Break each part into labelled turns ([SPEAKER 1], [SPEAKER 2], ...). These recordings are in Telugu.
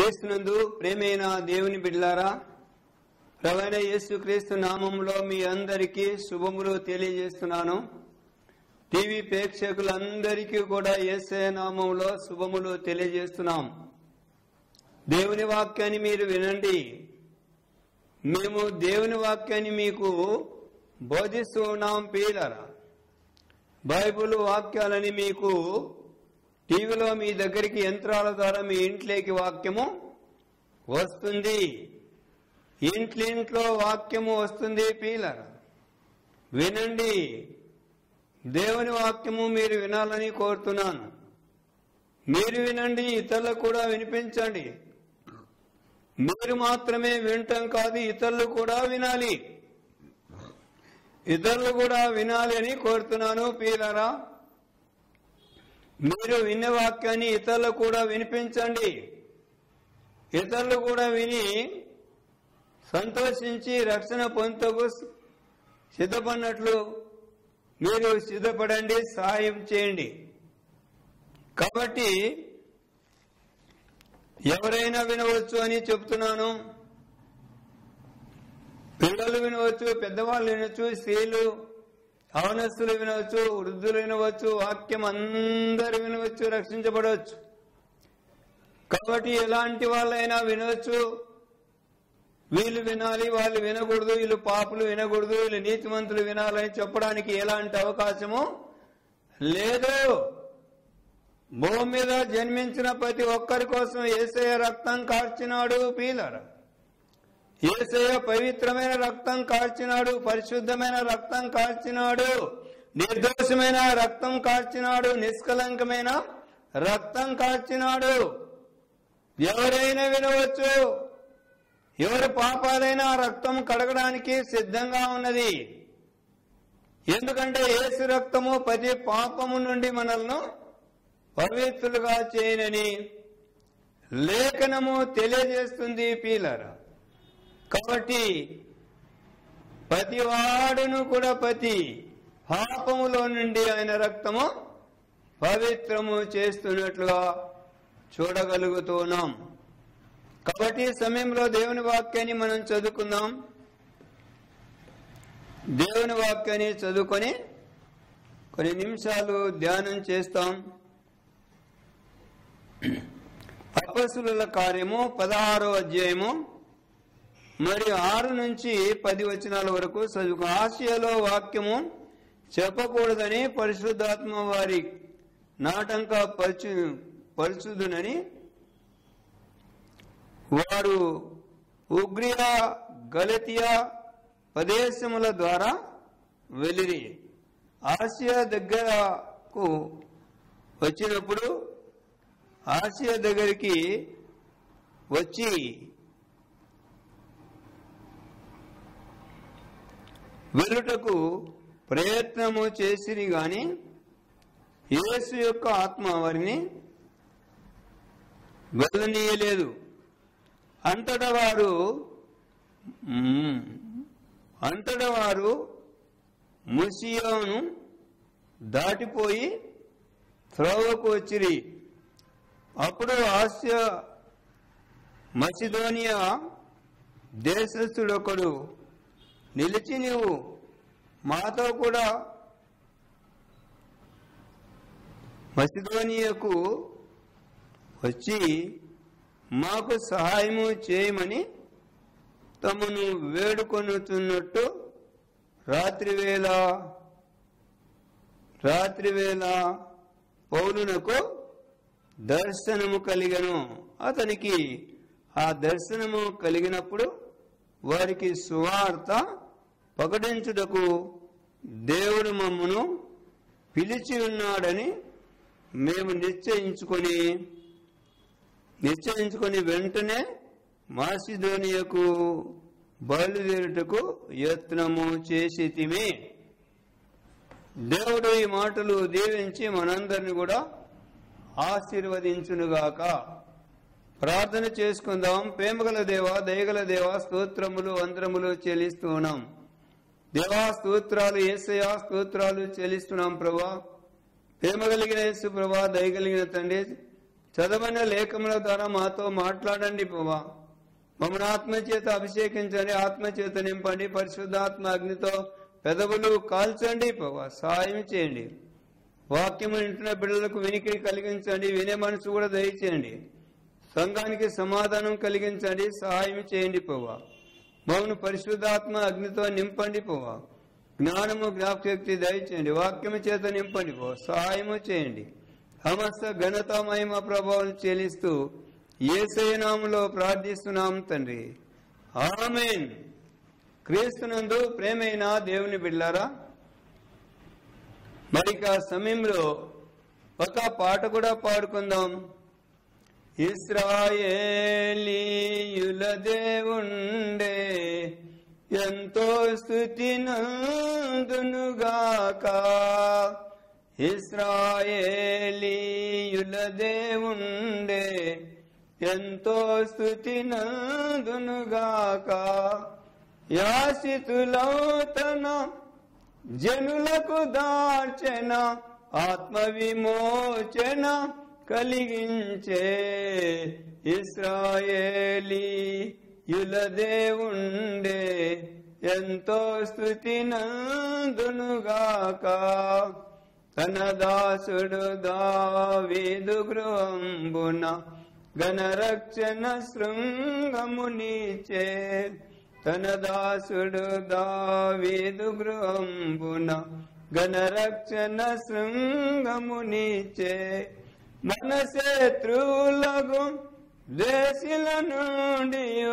[SPEAKER 1] క్రీస్తునందు ప్రేమైన దేవుని బిడ్లారా ప్రవైన యేసు క్రీస్తు నామంలో మీ అందరికీ శుభములు తెలియజేస్తున్నాను. టీవీ ప్రేక్షకులందరికీ కూడా ఏసే నామంలో శుభములు తెలియజేస్తున్నాం. దేవుని వాక్యాన్ని మీరు వినండి. మేము దేవుని వాక్యాన్ని మీకు బోధిస్తూ ఉన్నాం పీలరా బైబిల్ వాక్యాలని మీకు టీవీలో మీ దగ్గరికి యంత్రాల ద్వారా మీ ఇంట్లోకి వాక్యము వస్తుంది. ఇంట్లింట్లో వాక్యము వస్తుంది పీలర్. వినండి. దేవుని వాక్యము మీరు వినాలని కోరుతున్నాను. మీరు వినండి ఇతరులకు కూడా వినిపించండి. మీరు మాత్రమే వినటం కాదు ఇతరులు కూడా వినాలి. ఇతరులు కూడా వినాలి అని కోరుతున్నాను పీలరా. మీరు విన్న వాక్యాన్ని ఇతరులకు కూడా వినిపించండి. ఇతరులు కూడా విని సంతోషించి రక్షణ పొందుటకు సిద్ధపడినట్లు మీరు సిద్ధపడండి సహాయం చేయండి. కాబట్టి ఎవరైనా వినవచ్చు అని చెప్తున్నాను. పిల్లలు వినవచ్చు పెద్దవాళ్ళు వినవచ్చు స్త్రీలు అవనస్తులు వినవచ్చు వృద్ధులు వినవచ్చు వాక్యం అందరు వినవచ్చు రక్షించబడవచ్చు. కాబట్టి ఎలాంటి వాళ్ళైనా వినవచ్చు. వీళ్ళు వినాలి వాళ్ళు వినకూడదు వీళ్ళు పాపులు వినకూడదు వీళ్ళు నీతిమంతులు వినాలని చెప్పడానికి ఎలాంటి అవకాశము లేదు. భూమి మీద జన్మించిన ప్రతి ఒక్కరి కోసం ఏసే రక్తం కార్చినాడు పీలరా. ఏసయ పవిత్రమైన రక్తం కాల్చినాడు పరిశుద్ధమైన రక్తం కాల్చినాడు నిర్దోషమైన రక్తం కాల్చినాడు నిష్కలంకమైన రక్తం కాల్చినాడు. ఎవరైనా వినవచ్చు. ఎవరి పాపాలైనా రక్తం కడగడానికి సిద్ధంగా ఉన్నది. ఎందుకంటే ఏసు రక్తము ప్రతి పాపము నుండి మనల్ని పవిత్రులుగా చేయనని లేఖనము తెలియజేస్తుంది పీలరా. కాబట్టి ప్రతి వాడును కూడా ప్రతి పాపములో నుండి ఆయన రక్తము పవిత్రము చేస్తున్నట్లుగా చూడగలుగుతున్నాం. కాబట్టి సమయంలో దేవుని వాక్యాన్ని మనం చదువుకుందాం. దేవుని వాక్యాన్ని చదువుకొని కొన్ని నిమిషాలు ధ్యానం చేస్తాం. అపసుల కార్యము పదహారో అధ్యాయము మరియు ఆరు నుంచి పది వచనాల వరకు చదువుకు ఆసియాలో వాక్యము చెప్పకూడదని పరిశుద్ధాత్మ వారి నాటంక పరచు పరుచుదునని వారు ఉగ్రియా గలతియా ప్రదేశముల ద్వారా వెళ్ళిరి. ఆసియా దగ్గరకు వచ్చినప్పుడు ఆసియా దగ్గరికి వచ్చి వెళ్ళుటకు ప్రయత్నము చేసిరి గాని యేసు యొక్క ఆత్మ వారిని వెళ్ళనీయలేదు. అంతట వారు అంతట వారు ముసియోను దాటిపోయి త్రోవకు వచ్చిరి. అప్పుడు ఆస్య మసిదోనియా దేశస్థుడొకడు నిలిచి నీవు మాతో కూడా మసిధోనియకు వచ్చి మాకు సహాయము చేయమని తమను వేడుకొనుతున్నట్టు రాత్రివేళ రాత్రివేళ పౌలునకు దర్శనము కలిగను. అతనికి ఆ దర్శనము కలిగినప్పుడు వారికి సువార్త ప్రకటించుటకు దేవుడు మమ్మను పిలిచి ఉన్నాడని మేము నిశ్చయించుకొని నిశ్చయించుకొని వెంటనే మాసిధోనియకు బయలుదేరుటకు యత్నము చేసి తిమి దేవుడు ఈ మాటలు దీవించి మనందరిని కూడా ఆశీర్వదించునుగాక. ప్రార్థన చేసుకుందాం. ప్రేమగల దేవ దయగల దేవ స్తోత్రములు వంద్రములు చెల్లిస్తూ ఉన్నాం. దేవా స్తోత్రాలు ఏసయా స్తోత్రాలు చెల్లిస్తున్నాం ప్రభా. ప్రేమ కలిగిన యేసు ప్రభా దయగలిగిన తండ్రి. చదవని లేఖముల ద్వారా మాతో మాట్లాడండి ప్రభా. మమ్మల్ని ఆత్మచేత అభిషేకించండి ఆత్మచేత నింపండి పరిశుద్ధాత్మ అగ్నితో పెదవులు కాల్చండి ప్రభా. సహాయం చేయండి. వాక్యము వింటున్న బిడ్డలకు వినికి కలిగించండి వినే మనసు కూడా దయచేయండి. సంఘానికి సమాధానం కలిగించండి సహాయం చేయండి ప్రభా. మమ్మల్ని పరిశుద్ధాత్మ అగ్నితో నింపండి పోవా జ్ఞానము జ్ఞాపశక్తి దయచేయండి. వాక్యము చేత నింపండి పో సహాయము చేయండి. సమస్త ఘనత మహిమ ప్రభావం చెల్లిస్తూ ఏసయనాములో ప్రార్థిస్తున్నాం తండ్రి. ఆమెన్. క్రీస్తునందు ప్రేమైన దేవుని బిడ్లారా మరిక సమయంలో ఒక పాట కూడా పాడుకుందాం. ఇస్రాయేలీయుల దేవుండే ఎంతో స్థుతి నందునుగాక ఇస్రాయేలీయుల దేవుండే ఎంతో స్థుతి నందునుగాక యాసితులౌతన జనులకు దార్చన ఆత్మ విమోచన కలిగించే ఇస్రాయేలీ యుల దేవుండే ఎంతో స్థుతి నందునుగాక. తన దాసుడు దావీదు గృహంబున గణరక్షణ శృంగమునిచే తన దాసుడు దావీదు గృహంబున గణరక్షణ శృంగమునిచే మనసేత్రులకు శత్రువులకు నుండి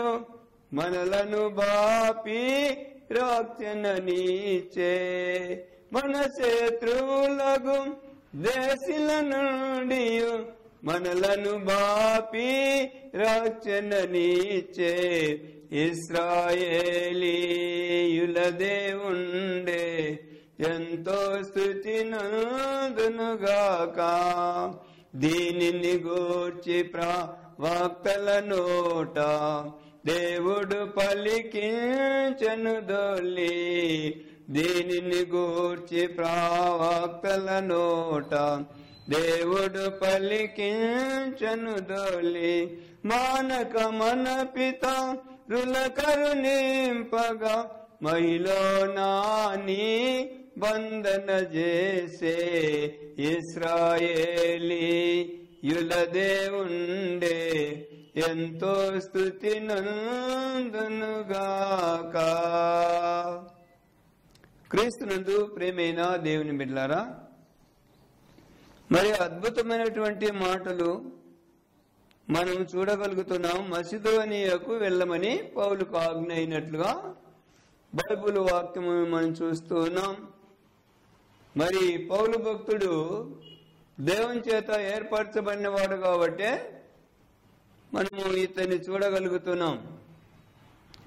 [SPEAKER 1] మనలను బాపి రక్షణ నీచే. మన శత్రువులకు నుండి మనలను బాపి రక్షణ నీచే. ఇస్రాయేలీయుల దేవుండే ఎంతో స్థుతి నందునుగాక. దీనిని గూర్చి ప్రవక్తల నోట దేవుడు పలికించను దొల్లి దీనిని గూర్చి ప్రవక్తల నోట దేవుడు పలికించను దొల్లి మానక మన పిత రుల కరుణింపగా మహిళ నాని బంధన చేసే ఇస్రాయేలీ యుల దేవుండే ఎంతో స్థుతి నందునుగాక క్రీస్తునందు ప్రేమైన దేవుని బిడ్లారా మరి అద్భుతమైనటువంటి మాటలు మనం చూడగలుగుతున్నాం. మసిదోనియకు వెళ్ళమని పౌలుకు ఆజ్ఞ అయినట్లుగా బైబుల్ వాక్యము మనం చూస్తున్నాం మరి పౌలు భక్తుడు దేవుని చేత ఏర్పరచబడిన వాడు కాబట్టే మనము ఇతన్ని చూడగలుగుతున్నాం.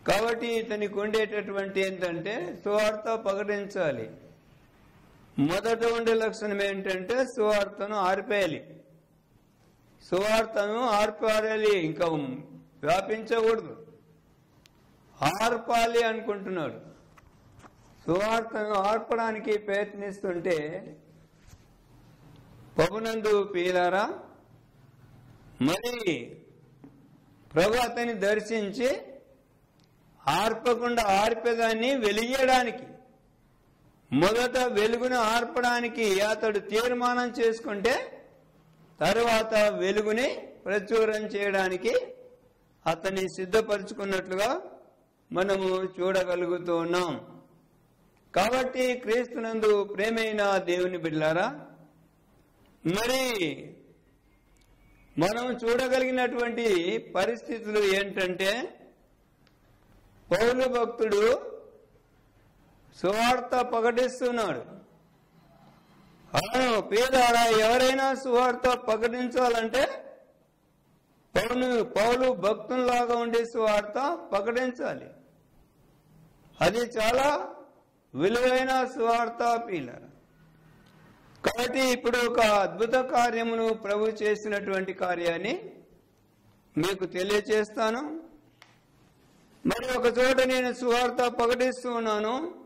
[SPEAKER 1] కాబట్టి ఇతనికి ఉండేటటువంటి ఏంటంటే సువార్త ప్రకటించాలి మొదట ఉండే లక్షణం ఏంటంటే సువార్తను ఆర్పేయాలి. సువార్తను ఆర్పారాలి ఇంకా వ్యాపించకూడదు. ఆర్పాలి అనుకుంటున్నాడు. సువార్తను ఆర్పడానికి ప్రయత్నిస్తుంటే పగునందు పీలారా మరి ప్రభు అతని దర్శించి ఆర్పకుండా ఆర్పేదాన్ని వెలియడానికి మొదట వెలుగును ఆర్పడానికి అతడు తీర్మానం చేసుకుంటే తరువాత వెలుగుని ప్రచురం చేయడానికి అతన్ని సిద్ధపరచుకున్నట్లుగా మనము చూడగలుగుతూ ఉన్నాం కాబట్టి క్రీస్తునందు ప్రేమైన దేవుని బిడ్డలారా మరి మనం చూడగలిగినటువంటి పరిస్థితులు ఏంటంటే పౌరు భక్తుడు సువార్త ప్రకటిస్తున్నాడు. అవును పేదారా ఎవరైనా సువార్త ప్రకటించాలంటే పౌను పౌలు భక్తుల్లాగా ఉండే సువార్త ప్రకటించాలి. అది చాలా విలువైన సువార్త పీలర కాబట్టి ఇప్పుడు ఒక అద్భుత కార్యమును ప్రభు చేసినటువంటి కార్యాన్ని మీకు తెలియచేస్తాను. మరి ఒక చోట నేను సువార్త ప్రకటిస్తూ ఉన్నాను.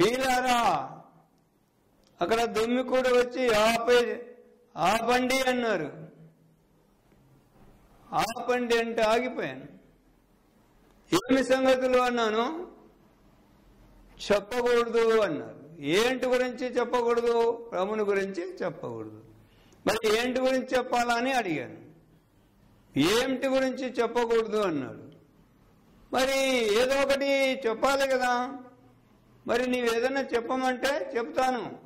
[SPEAKER 1] పీలారా అక్కడ దుమ్మి కూడా వచ్చి ఆపే ఆపండి అన్నారు. ఆపండి అంటే ఆగిపోయాను. ఏమి సంగతులు అన్నాను? చెప్పకూడదు అన్నారు. ఏంటి గురించి చెప్పకూడదు? ప్రభుని గురించి చెప్పకూడదు. మరి ఏంటి గురించి చెప్పాలని అడిగాను. ఏమిటి గురించి చెప్పకూడదు అన్నాడు. మరి ఏదో ఒకటి చెప్పాలి కదా. మరి నీవు ఏదైనా చెప్పమంటే చెప్తాను.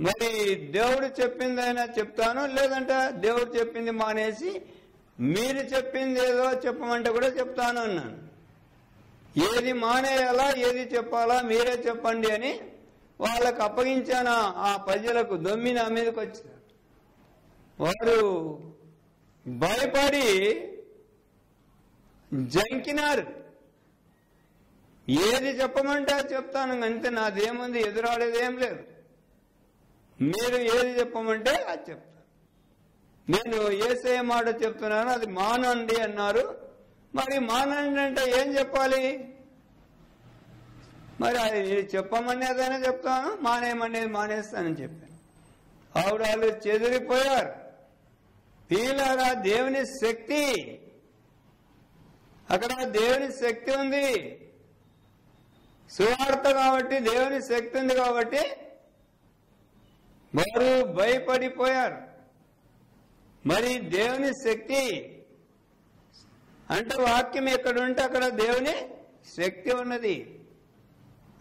[SPEAKER 1] మరి దేవుడు చెప్పిందైనా చెప్తాను లేదంటే దేవుడు చెప్పింది మానేసి మీరు చెప్పింది ఏదో చెప్పమంటే కూడా చెప్తాను అన్నాను. ఏది మానేయాలా ఏది చెప్పాలా మీరే చెప్పండి అని వాళ్ళకు అప్పగించాన ఆ ప్రజలకు దొమ్మి నా మీదకి వచ్చారు వారు భయపడి జంకినారు. ఏది చెప్పమంటే అది చెప్తాను అంతే నాదేముంది ఎదురాడేది ఏం లేదు. మీరు ఏది చెప్పమంటే అది చెప్తాను. నేను ఏసే మాట చెప్తున్నాను అది మానండి అన్నారు. మరి మానండి అంటే ఏం చెప్పాలి? మరి అది చెప్పమనేదైనా చెప్తాను మానేయమనేది మానేస్తానని చెప్పాను. ఆవిడ వాళ్ళు చెదిరిపోయారు. వీళ్ళరా దేవుని శక్తి. అక్కడ దేవుని శక్తి ఉంది. సువార్త కాబట్టి దేవుని శక్తి ఉంది కాబట్టి వారు భయపడిపోయారు. మరి దేవుని శక్తి అంటే వాక్యం ఎక్కడుంటే అక్కడ దేవుని శక్తి ఉన్నది.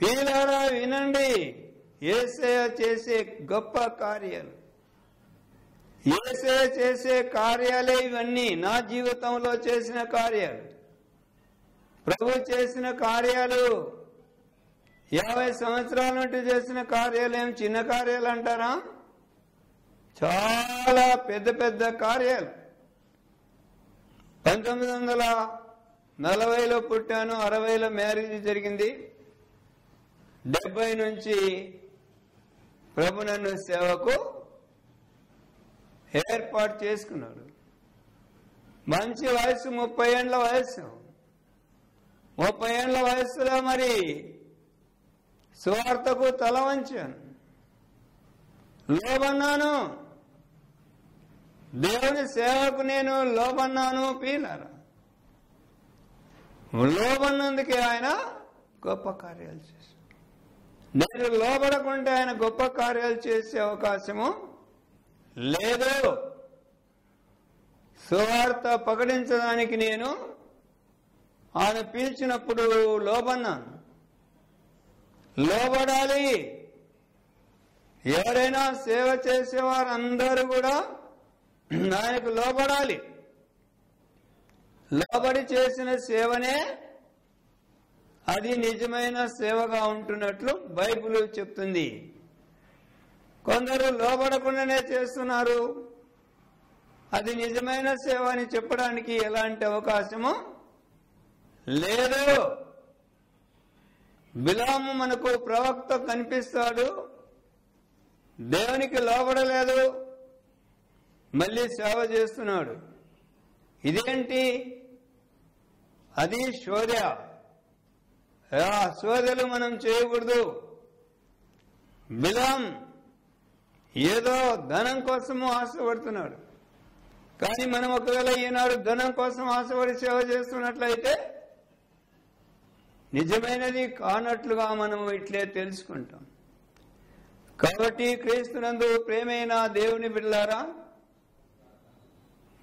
[SPEAKER 1] వీళ్ళారా వినండి. ఏసయ చేసే గొప్ప కార్యాలు. ఏసయ చేసే కార్యాలే ఇవన్నీ. నా జీవితంలో చేసిన కార్యాలు. ప్రభు చేసిన కార్యాలు. యాభై సంవత్సరాల నుండి చేసిన కార్యాలు ఏం చిన్న కార్యాలు అంటారా? చాలా పెద్ద పెద్ద కార్యాలు. పంతొమ్మిది వందల నలభైలో పుట్టాను అరవైలో మ్యారేజ్ జరిగింది. డెబ్బై నుంచి ప్రభు నన్ను సేవకు ఏర్పాటు చేసుకున్నాడు. మంచి వయసు ముప్పై ఏండ్ల వయసు. ముప్పై ఏండ్ల వయసులో మరి సువార్తకు తల వంచాను. లోబన్నాను. దేవుని సేవకు నేను లోబన్నాను పీలారా? లోబన్నందుకే ఆయన గొప్ప కార్యాలు చేశాను నేను లోపడకుంటే ఆయన గొప్ప కార్యాలు చేసే అవకాశము లేదు. సువార్త ప్రకటించడానికి నేను ఆయన పిలిచినప్పుడు లోబన్నాను లోబడాలి. ఎవరైనా సేవ చేసేవారందరూ కూడా ఆయనకు లోబడాలి. లోబడి చేసిన సేవనే అది నిజమైన సేవగా ఉంటున్నట్లు బైబిల్ చెప్తుంది. కొందరు లోబడకుండానే చేస్తున్నారు. అది నిజమైన సేవ అని చెప్పడానికి ఎలాంటి అవకాశము లేదు. బిలాము మనకు ప్రవక్త కనిపిస్తాడు. దేవునికి లోబడలేదు. మళ్ళీ సేవ చేస్తున్నాడు. ఇదేంటి? అది శోధ. ఆ శోధలు మనం చేయకూడదు. బిలాం ఏదో ధనం కోసము ఆశపడుతున్నాడు. కానీ మనం ఒకవేళ ఈనాడు ధనం కోసం ఆశపడి సేవ చేస్తున్నట్లయితే నిజమైనది కానట్లుగా మనం ఇట్లే తెలుసుకుంటాం. కాబట్టి క్రీస్తునందు ప్రేమైన దేవుని బిడ్డారా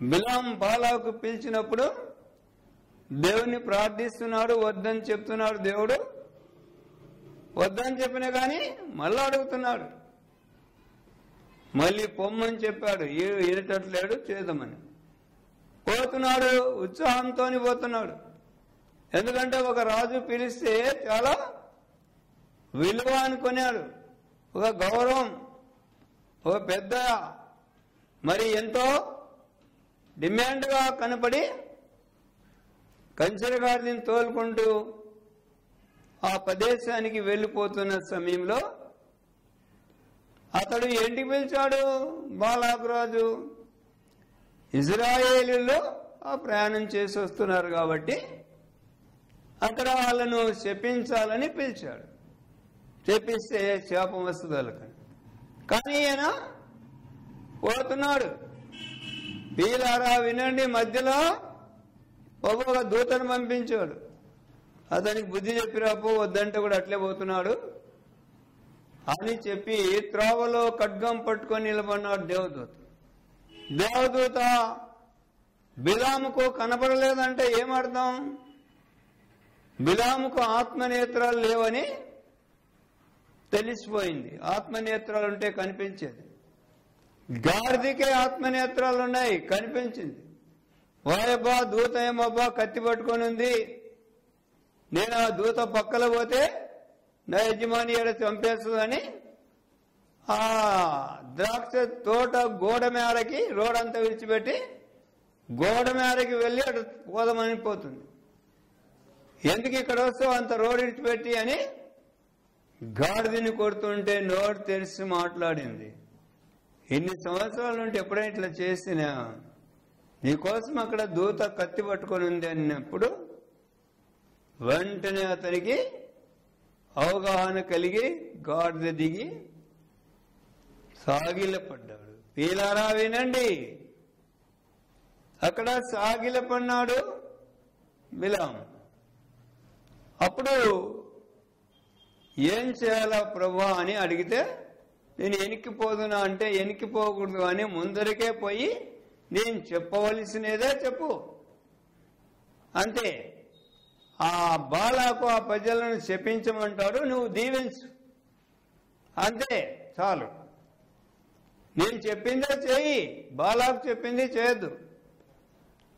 [SPEAKER 1] బిలాం బాలాకు పిలిచినప్పుడు దేవుని ప్రార్థిస్తున్నాడు వద్దని చెప్తున్నాడు దేవుడు. వద్దని చెప్పినా కానీ మళ్ళీ అడుగుతున్నాడు. మళ్ళీ పొమ్మని చెప్పాడు ఏ ఏటట్లేడు చేద్దామని పోతున్నాడు ఉత్సాహంతో పోతున్నాడు. ఎందుకంటే ఒక రాజు పిలిస్తే చాలా విలువ అనుకున్నాడు ఒక గౌరవం ఒక పెద్ద మరి ఎంతో డిమాండ్గా కనపడి కంచెర గారిని తోలుకుంటూ ఆ ప్రదేశానికి వెళ్ళిపోతున్న సమయంలో అతడు ఏంటికి పిలిచాడు? బాలాకురాజు ఇజ్రాయేలీలో ఆ ప్రయాణం చేసి వస్తున్నారు కాబట్టి అక్కడ వాళ్ళను శపించాలని పిలిచాడు. చెప్పిస్తే శాపం వస్తుంది వాళ్ళకని కానీ ఈయన పోతున్నాడు. వీలారా వినండి మధ్యలో. ఒక్కొక్క దూతను పంపించాడు. అతనికి బుద్ధి చెప్పిరాపో వద్దంటే కూడా అట్లే పోతున్నాడు. అని చెప్పి త్రోవలో ఖడ్గం పట్టుకొని నిలబడినాడు దేవదూత. దేవదూత బిలాముకు కనపడలేదంటే ఏమర్థం బిలాముకు ఆత్మనేత్రాలు లేవని తెలిసిపోయింది. ఆత్మనేత్రాలు ఉంటే కనిపించేది. గాడిదికే ఆత్మనేత్రాలు ఉన్నాయి కనిపించింది. వాయబ్బా దూత ఏమబ్బా కత్తి పట్టుకొని ఉంది. నేను ఆ దూత పక్కల పోతే నా యజమాని ఎడ చంపేస్తుందని ఆ ద్రాక్ష తోట గోడ మేరకి రోడ్ అంతా విడిచిపెట్టి గోడ మేరకి వెళ్ళి అటు పోదామని పోతుంది. ఎందుకు ఇక్కడ వస్తావు? అంత రోడ్ విడిచిపెట్టి అని గాడిదని కొడుతుంటే నోరు తెరిచి మాట్లాడింది. ఇన్ని సంవత్సరాల నుండి ఎప్పుడైనా ఇట్లా చేసినా నీకోసం అక్కడ దూత కత్తి పట్టుకొని ఉంది అన్నప్పుడు వెంటనే అతనికి అవగాహన కలిగి గాడిద దిగి సాగిలపడ్డాడు. పీలారా వినండి. అక్కడ సాగిలపడినాడు బిలాం అప్పుడు ఏం చేయాలా ప్రభా అని అడిగితే నేను ఎనిక్కిపోదునా అంటే ఎనిక్కిపోకూడదు అని ముందరికే పోయి నేను చెప్పవలసినదే చెప్పు. అంతే ఆ బాలాకు ఆ ప్రజలను చెప్పించమంటాడు నువ్వు దీవించు. అంతే చాలు. నేను చెప్పిందే చేయి బాలాకు చెప్పింది చేయొద్దు.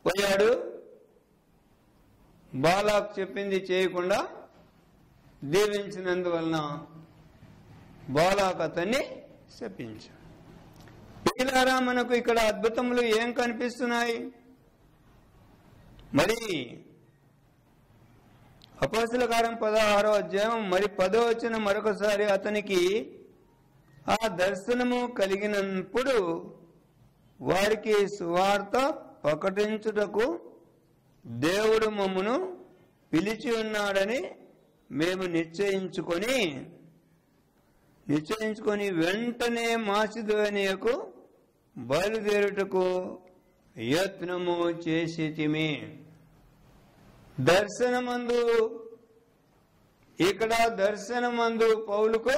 [SPEAKER 1] పోయాడు. బాలాకు చెప్పింది చేయకుండా దీవించినందువలన బాలాకు అతన్ని శపించాడు పిల్లారా మనకు ఇక్కడ అద్భుతములు ఏం కనిపిస్తున్నాయి? మరి అపోసుల కారం పదహారో అధ్యాయం మరి పదో వచ్చిన మరొకసారి అతనికి ఆ దర్శనము కలిగినప్పుడు వారికి సువార్త ప్రకటించుటకు దేవుడు మమ్మను పిలిచి ఉన్నాడని మేము నిశ్చయించుకొని నిశ్చయించుకొని వెంటనే మాసిధోనియకు బయలుదేరుటకు యత్నము చేసి దర్శనమందు ఇక్కడ దర్శనమందు పౌలుకు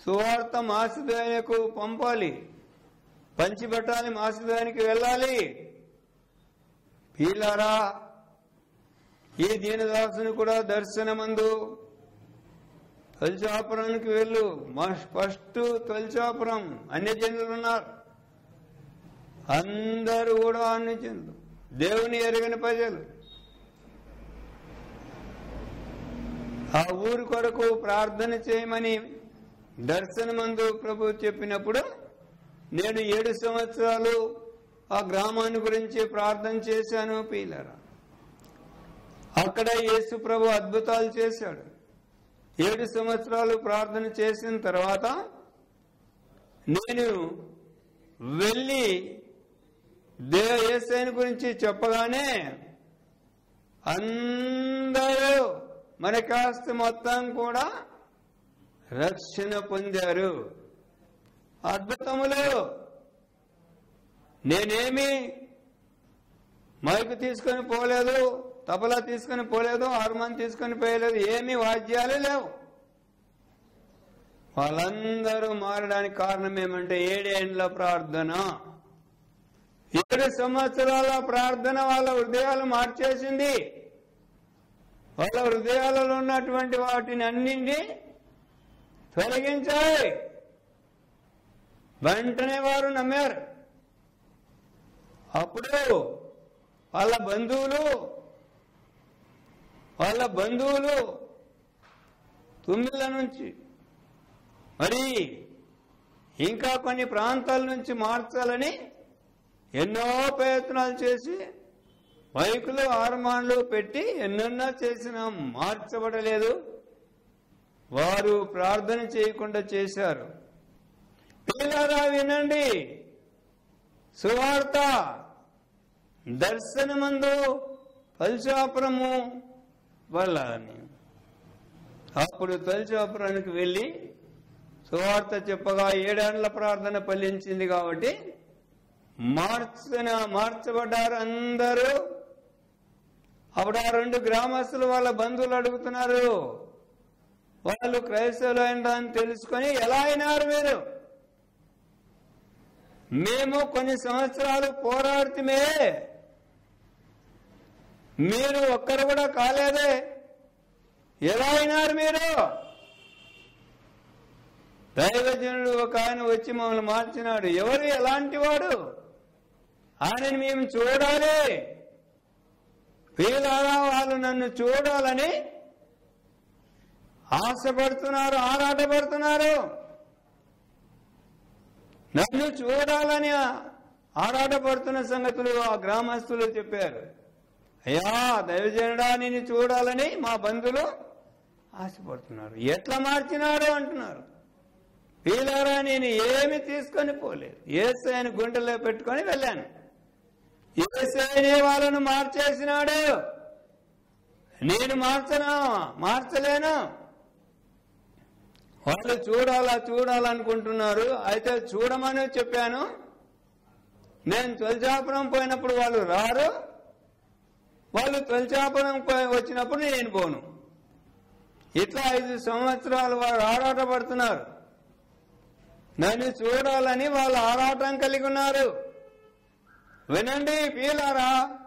[SPEAKER 1] సువార్త మాసిధోనియకు పంపాలి. పంచిపెట్టాలి మాసిధోనికి వెళ్ళాలి. పీలారా ఈ దీనదాసుని కూడా దర్శనమందు తొలిచాపురానికి వెళ్ళు. మా ఫస్ట్ తొలిచాపురం. అన్యజనులు ఉన్నారు. అందరూ కూడా అన్యజనులు దేవుని ఎరగని ప్రజలు. ఆ ఊరి కొరకు ప్రార్థన చేయమని దర్శనమందు ప్రభు చెప్పినప్పుడు నేను ఏడు సంవత్సరాలు ఆ గ్రామాన్ని గురించి ప్రార్థన చేశాను పీలరా. అక్కడ యేసు ప్రభు అద్భుతాలు చేశాడు. ఏడు సంవత్సరాలు ప్రార్థన చేసిన తర్వాత నేను వెళ్ళి దేవ ఏసైని గురించి చెప్పగానే అందరూ మన కాస్త మొత్తం కూడా రక్షణ పొందారు. అద్భుతములు. నేనేమి మైకు తీసుకొని పోలేదు. తబలా తీసుకొని పోలేదు హార్మోన్ తీసుకొని పోయలేదు ఏమీ వాద్యాలు లేవు. వాళ్ళందరూ మారడానికి కారణం ఏమంటే ఏడేండ్ల ప్రార్థన. ఏడు సంవత్సరాల ప్రార్థన వాళ్ళ హృదయాలు మార్చేసింది. వాళ్ళ హృదయాలలో ఉన్నటువంటి వాటిని అన్నింటి తొలగించాయి. వెంటనే వారు నమ్మారు. అప్పుడు వాళ్ళ బంధువులు వాళ్ళ బంధువులు తుమ్మిళ్ళ నుంచి. మరి ఇంకా కొన్ని ప్రాంతాల నుంచి మార్చాలని ఎన్నో ప్రయత్నాలు చేసి బైకులు ఆర్మాన్లు పెట్టి ఎన్నెన్నో చేసినా మార్చబడలేదు. వారు ప్రార్థన చేయకుండా చేశారు. పిల్లరా వినండి. సువార్త దర్శనమందు తల్చాపురము వెళ్ళాలని అప్పుడు తొలిచోపురానికి వెళ్ళి సువార్త చెప్పగా ఏడేండ్ల ప్రార్థన ఫలించింది కాబట్టి మార్చిన మార్చబడ్డారు అందరూ. అప్పుడు ఆ రెండు గ్రామస్తులు వాళ్ళ బంధువులు అడుగుతున్నారు వాళ్ళు క్రైస్తవులు అని తెలుసుకొని ఎలా అయినారు మీరు? మేము కొన్ని సంవత్సరాలు పోరాడుతుమే. మీరు ఒక్కరు కూడా కాలేదే. ఎలా అయినారు మీరు? దైవజనుడు ఒక ఆయన వచ్చి మమ్మల్ని మార్చినాడు. ఎవరు? ఎలాంటి వాడు? ఆయనని మేము చూడాలి. వీళ్ళారా వాళ్ళు నన్ను చూడాలని ఆశపడుతున్నారు ఆరాటపడుతున్నారు. నన్ను చూడాలని ఆరాటపడుతున్న సంగతులు ఆ గ్రామస్తులు చెప్పారు. అయ్యా దైవజనుడా నిన్ను చూడాలని మా బంధువులు ఆశపడుతున్నారు. ఎట్లా మార్చినాడు అంటున్నారు. వీళ్ళారా నేను ఏమి తీసుకొని పోలేదు. ఏసైని గుండెలో పెట్టుకొని వెళ్ళాను. ఏసైనే వాళ్ళను మార్చేసినాడు. నేను మార్చనా మార్చలేను. వాళ్ళు చూడాలా చూడాలనుకుంటున్నారు. అయితే చూడమని చెప్పాను. నేను తొలిచాపురం పోయినప్పుడు వాళ్ళు రారు. వాళ్ళు తొలిచాపురం వచ్చినప్పుడు నేను పోను. ఇట్లా ఐదు సంవత్సరాలు వారు ఆరాటపడుతున్నారు. నన్ను చూడాలని వాళ్ళు ఆరాటం కలిగి ఉన్నారు. వినండి పీలారా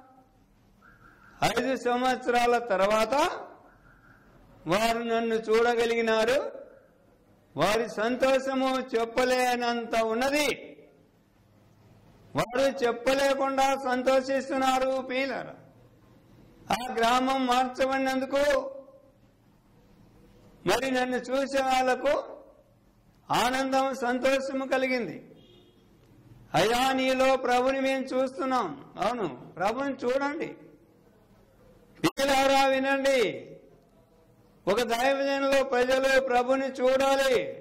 [SPEAKER 1] ఐదు సంవత్సరాల తర్వాత వారు నన్ను చూడగలిగినారు. వారి సంతోషము చెప్పలేనంత ఉన్నది. వారు చెప్పలేకుండా సంతోషిస్తున్నారు పీలారా ఆ గ్రామం మార్చబడినందుకు మరి నన్ను చూసే వాళ్ళకు ఆనందం సంతోషము కలిగింది. అయ్యా నీలో ప్రభుని మేము చూస్తున్నాం. అవును ప్రభుని చూడండి. పిల్లారా వినండి. ఒక దైవజనంలో ప్రజలు ప్రభుని చూడాలి.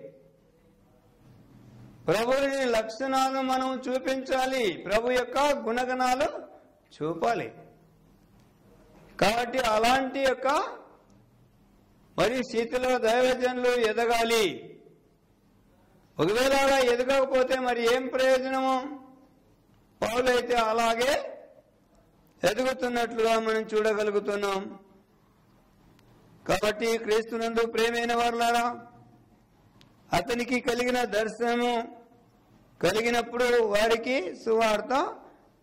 [SPEAKER 1] ప్రభుని లక్షణాలు మనం చూపించాలి. ప్రభు యొక్క గుణగణాలు చూపాలి. కాబట్టి అలాంటి యొక్క మరి స్థితిలో దైవజనులు ఎదగాలి. ఒకవేళ అలా ఎదగకపోతే మరి ఏం ప్రయోజనము? పౌలైతే అలాగే ఎదుగుతున్నట్లుగా మనం చూడగలుగుతున్నాం. కాబట్టి క్రీస్తునందు ప్రేమైన వారులారా అతనికి కలిగిన దర్శనము కలిగినప్పుడు వారికి సువార్త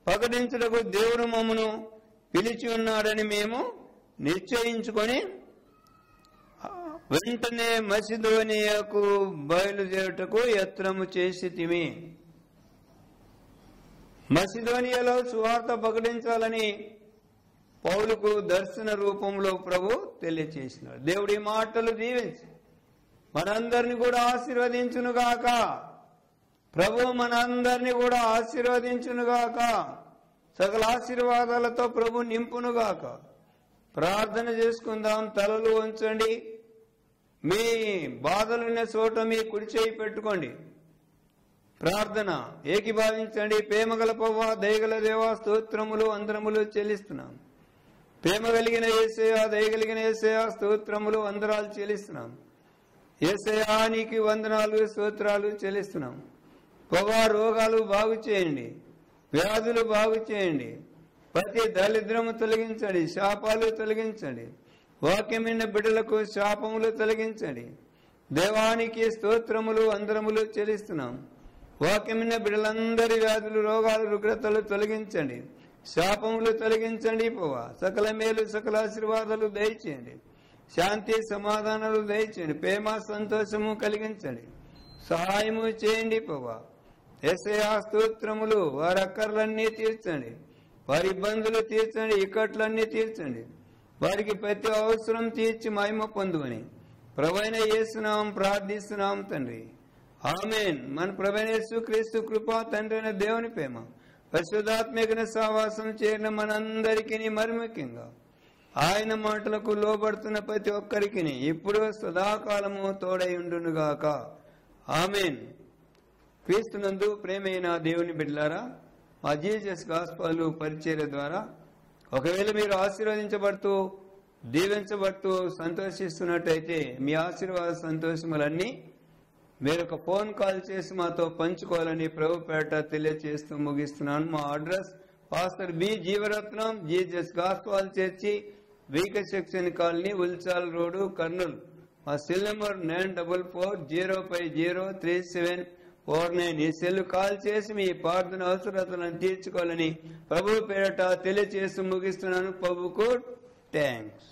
[SPEAKER 1] ప్రకటించుటకు దేవుడు మమ్మను. పిలిచి ఉన్నాడని మేము నిశ్చయించుకొని వెంటనే మసిధోనియకు బయలుదేరుటకు యత్నము చేసి తిమి మసిధోనియలో సువార్త ప్రకటించాలని పౌలుకు దర్శన రూపంలో ప్రభు తెలియచేసినాడు. దేవుడి మాటలు దీవించి మనందరిని కూడా ఆశీర్వదించునుగాక. ప్రభు మనందరినీ కూడా ఆశీర్వదించునుగాక. సకల ఆశీర్వాదాలతో ప్రభు నింపునుగాక. ప్రార్థన చేసుకుందాం తలలు ఉంచండి మీ బాధలున్న చోట మీ కుడి చేయి పెట్టుకోండి. ప్రార్థన ఏకీభావించండి. ప్రేమగల పవ్వ దయగల దేవా స్తోత్రములు అందరములు చెల్లిస్తున్నాం. ప్రేమ కలిగిన ఏసయా దయగలిగిన ఏసయా స్తోత్రములు వందరాలు చెల్లిస్తున్నాం. ఏసయా నీకు వందనాలు స్తోత్రాలు చెల్లిస్తున్నాం. పొగ రోగాలు బాగు చేయండి. వ్యాధులు బాగు చేయండి. ప్రతి దరిద్రము తొలగించండి శాపాలు తొలగించండి. వాక్యమైన బిడ్డలకు శాపములు తొలగించండి. దేవానికి స్తోత్రములు అందరములు చెల్లిస్తున్నాం. వాక్యమైన బిడ్డలందరి వ్యాధులు రోగాలు రుగ్రతలు తొలగించండి. శాపములు తొలగించండి పోవా సకల మేలు సకల ఆశీర్వాదాలు దయచేయండి. శాంతి సమాధానాలు దయచేయండి. ప్రేమ సంతోషము కలిగించండి. సహాయము చేయండి పోవా ఎస్ఏ స్తోత్రములు వారి అక్కర్లన్నీ తీర్చండి. వారి ఇబ్బందులు తీర్చండి ఇక్కట్లన్నీ తీర్చండి. వారికి ప్రతి అవసరం తీర్చి మహిమ పొందుమని ప్రవైన యేసునాం ప్రార్థిస్తున్నాం తండ్రి. ఆమెన్. మన ప్రభైన క్రీస్తు కృపా తండ్రి అయిన దేవుని ప్రేమ పరిశుద్ధాత్మిక సావాసం చేరిన మనందరికీ మరిముఖ్యంగా ఆయన మాటలకు లోబడుతున్న ప్రతి ఒక్కరికి ఇప్పుడు సదాకాలము తోడై ఉండునుగాక. ఆమెన్. క్రీస్తునందు ప్రేమైన దేవుని బిడ్డలారా మా జీసస్ గాస్పాలు పరిచర్య ద్వారా ఒకవేళ మీరు ఆశీర్వదించబడుతూ దీవించబడుతూ సంతోషిస్తున్నట్టయితే మీ ఆశీర్వాద సంతోషములన్నీ మీరు ఒక ఫోన్ కాల్ చేసి మాతో పంచుకోవాలని ప్రభుపేట తెలియజేస్తూ ముగిస్తున్నాను. మా address pastor B Jeevaratnam Jesus gospel church వీక section colony Ulchal road Kurnool. మా cell number nine double four zero five zero three seven ఓర్నే నీ సెల్లు సెల్ కాల్ చేసి మీ ప్రార్థన అవసరతలను తీర్చుకోవాలని ప్రభు పేరట తెలియచేసి ముగిస్తున్నాను. ప్రభుకు థ్యాంక్స్